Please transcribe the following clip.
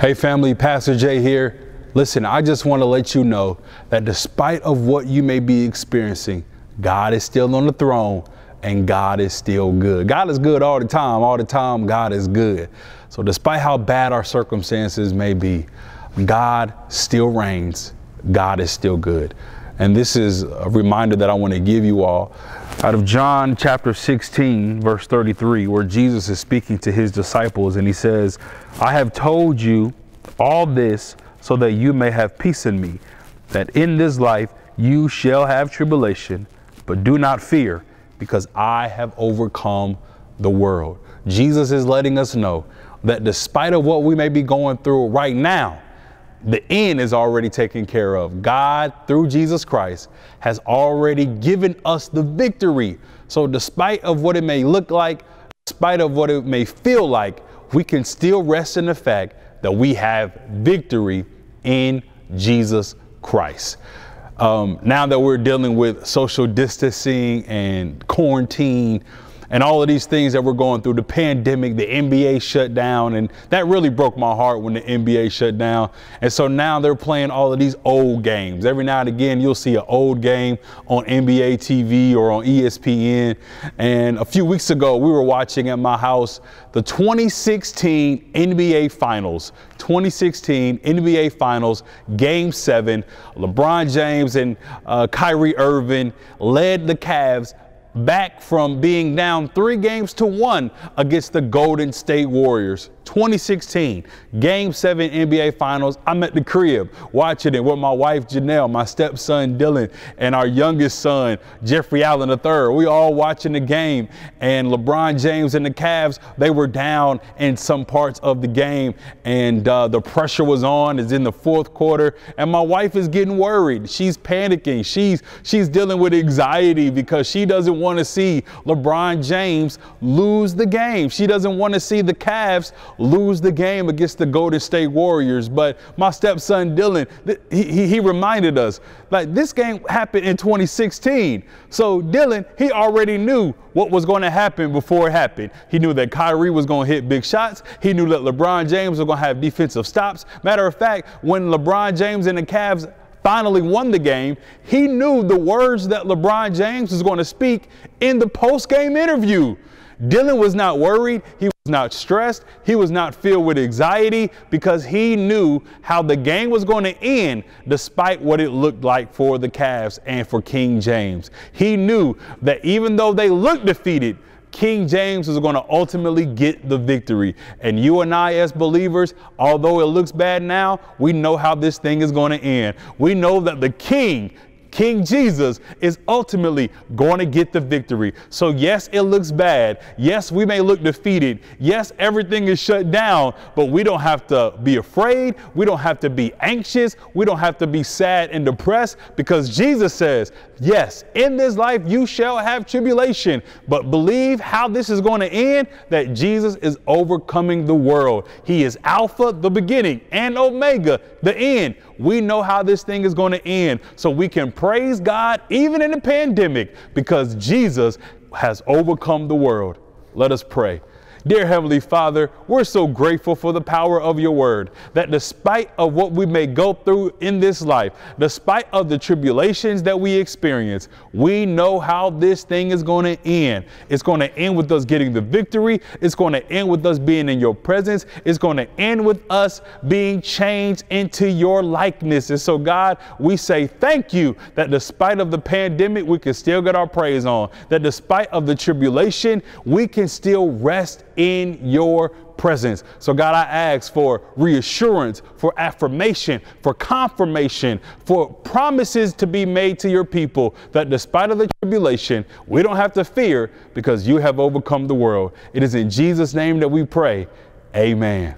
Hey family, Pastor Jay here. Listen, I just want to let you know that despite of what you may be experiencing, God is still on the throne and God is still good. God is good all the time. All the time, God is good. So despite how bad our circumstances may be, God still reigns. God is still good. And this is a reminder that I want to give you all out of John chapter 16, verse 33, where Jesus is speaking to his disciples and he says, I have told you all this so that you may have peace in me, that in this life you shall have tribulation, but do not fear, because I have overcome the world. Jesus is letting us know that despite of what we may be going through right now, the end is already taken care of. God, through Jesus Christ, has already given us the victory. So despite of what it may look like, despite of what it may feel like, we can still rest in the fact that we have victory in Jesus Christ. Um, now that we're dealing with social distancing and quarantine, and all of these things that we're going through the pandemic, the NBA shut down, and that really broke my heart when the NBA shut down. And so now they're playing all of these old games. Every now and again, you'll see an old game on NBA TV or on ESPN. And a few weeks ago, we were watching at my house the 2016 NBA Finals. 2016 NBA Finals, Game 7. LeBron James and uh, Kyrie Irving led the Cavs back from being down three games to one against the Golden State Warriors. 2016, Game 7 NBA Finals. I'm at the crib watching it with my wife Janelle, my stepson Dylan, and our youngest son Jeffrey Allen III. We all watching the game, and LeBron James and the Cavs they were down in some parts of the game, and uh, the pressure was on. It's in the fourth quarter, and my wife is getting worried. She's panicking. She's she's dealing with anxiety because she doesn't want to see LeBron James lose the game. She doesn't want to see the Cavs lose the game against the Golden State Warriors. But my stepson Dylan, he, he reminded us like this game happened in 2016. So Dylan, he already knew what was going to happen before it happened. He knew that Kyrie was going to hit big shots. He knew that LeBron James was going to have defensive stops. Matter of fact, when LeBron James and the Cavs finally won the game, he knew the words that LeBron James was going to speak in the post game interview. Dylan was not worried. He was not stressed. He was not filled with anxiety because he knew how the game was going to end despite what it looked like for the Cavs and for King James. He knew that even though they looked defeated, King James was going to ultimately get the victory. And you and I, as believers, although it looks bad now, we know how this thing is going to end. We know that the King, King Jesus is ultimately going to get the victory. So, yes, it looks bad. Yes, we may look defeated. Yes, everything is shut down, but we don't have to be afraid. We don't have to be anxious. We don't have to be sad and depressed because Jesus says, Yes, in this life you shall have tribulation, but believe how this is going to end that Jesus is overcoming the world. He is Alpha, the beginning, and Omega, the end. We know how this thing is going to end. So we can praise God even in the pandemic because Jesus has overcome the world. Let us pray. Dear Heavenly Father, we're so grateful for the power of your word that despite of what we may go through in this life, despite of the tribulations that we experience, we know how this thing is going to end. It's going to end with us getting the victory. It's going to end with us being in your presence. It's going to end with us being changed into your likeness. And so God, we say thank you that despite of the pandemic, we can still get our praise on. That despite of the tribulation, we can still rest in your presence. So, God, I ask for reassurance, for affirmation, for confirmation, for promises to be made to your people that despite of the tribulation, we don't have to fear because you have overcome the world. It is in Jesus' name that we pray. Amen.